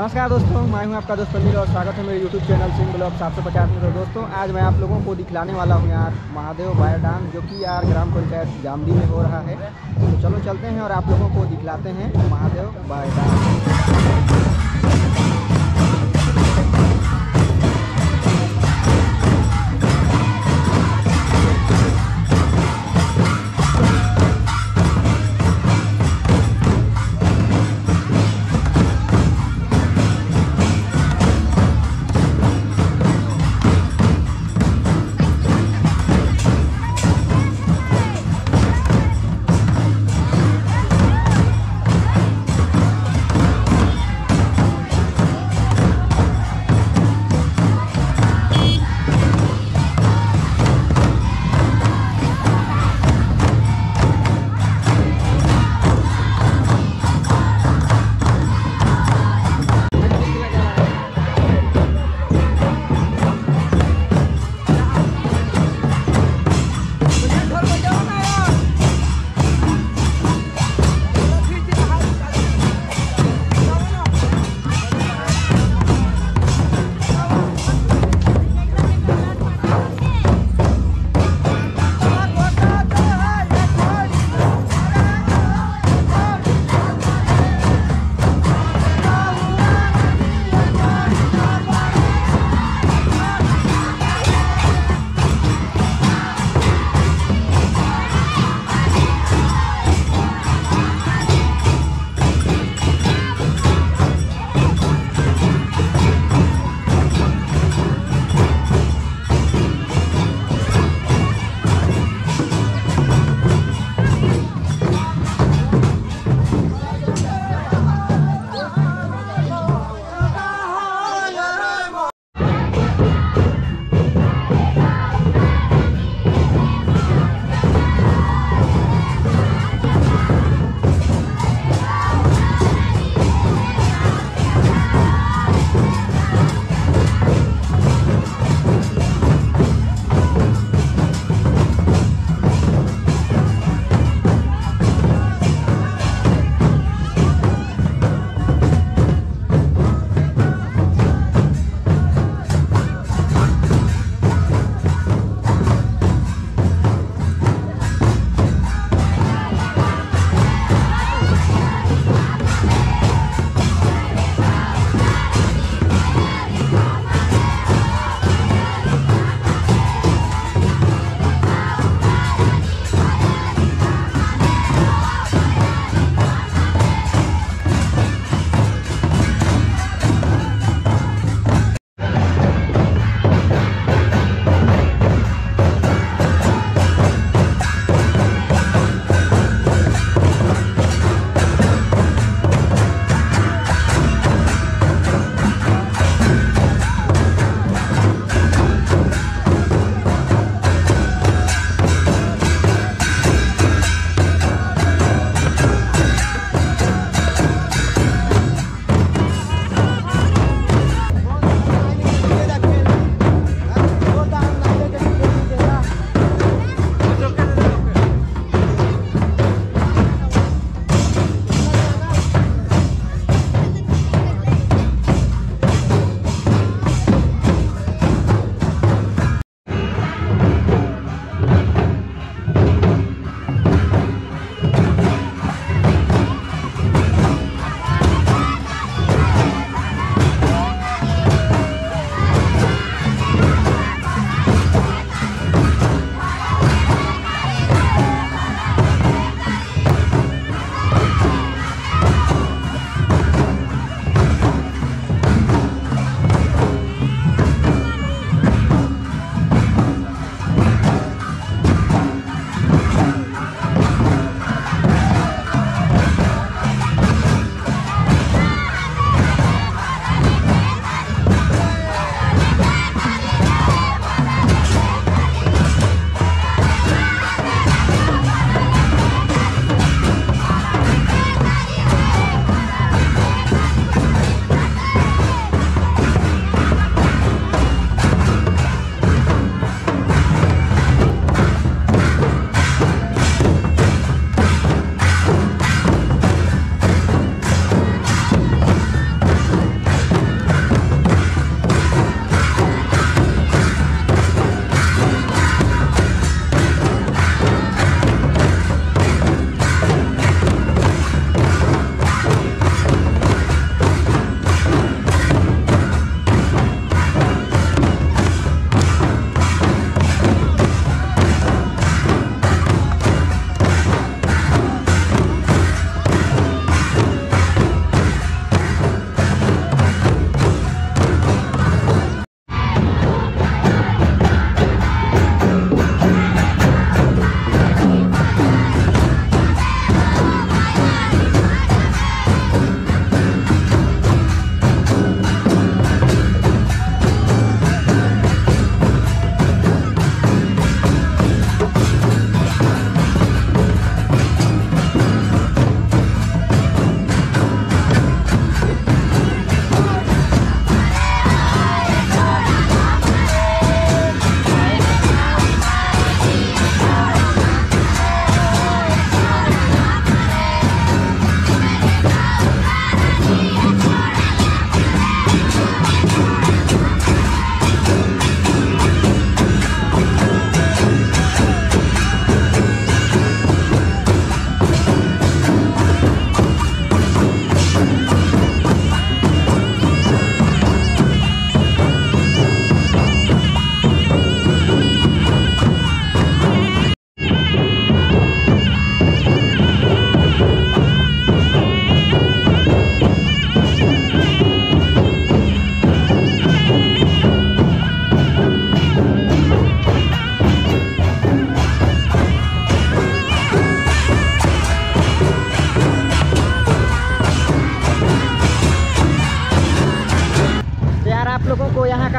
नमस्कार दोस्तों, मैं हूँ आपका दोस्त अनिल और स्वागत है मेरे यूट्यूब चैनल सिंह ब्लॉग सात सौ पचास में तो दोस्तों, आज मैं आप लोगों को दिखलाने वाला हूँ यार महादेव बायोडाम जो कि यार ग्राम पंचायत जामदी में हो रहा है। तो चलो चलते हैं और आप लोगों को दिखलाते हैं महादेव बायर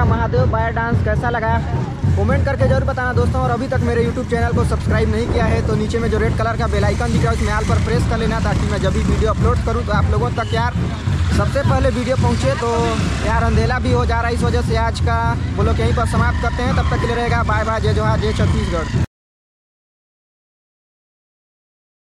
का महादेव बाया डांस कैसा लगा? कमेंट करके ज़रूर बताना दोस्तों, और अभी तक मेरे यूट्यूब चैनल को सब्सक्राइब नहीं किया है तो नीचे में जो रेड कलर का बेल आइकन दिख रहा है, उसमें आल पर प्रेस कर लेना, ताकि मैं जब भी वीडियो अपलोड करूँ तो आप लोगों तक यार सबसे पहले वीडियो पहुँचे तो यार अंधेला भी हो जा रहा है इस वजह से आज का, वो लोग यहीं पर समाप्त करते हैं, तब तक के लिए रहेगा बाय बाय जय जोहार जय छत्तीसगढ़।